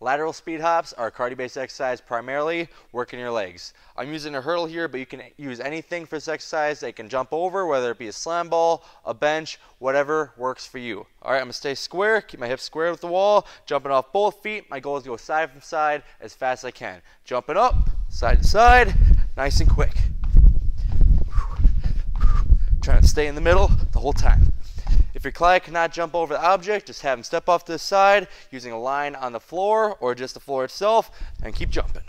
Lateral speed hops are a cardio-based exercise primarily working your legs. I'm using a hurdle here, but you can use anything for this exercise that you can jump over, whether it be a slam ball, a bench, whatever works for you. All right, I'm gonna stay square, keep my hips square with the wall, jumping off both feet. My goal is to go side from side as fast as I can. Jumping up, side to side, nice and quick. Trying to stay in the middle the whole time. Your client cannot jump over the object, just have him step off to the side using a line on the floor or just the floor itself and keep jumping.